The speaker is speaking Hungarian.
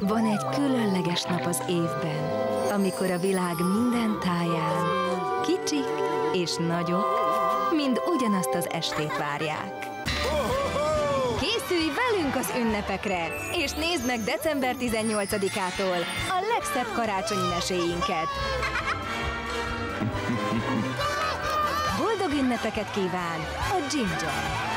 Van egy különleges nap az évben, amikor a világ minden táján kicsik és nagyok mind ugyanazt az estét várják. Készülj velünk az ünnepekre, és nézd meg december 18-ától a legszebb karácsonyi meséinket. Boldog ünnepeket kíván a Ginger!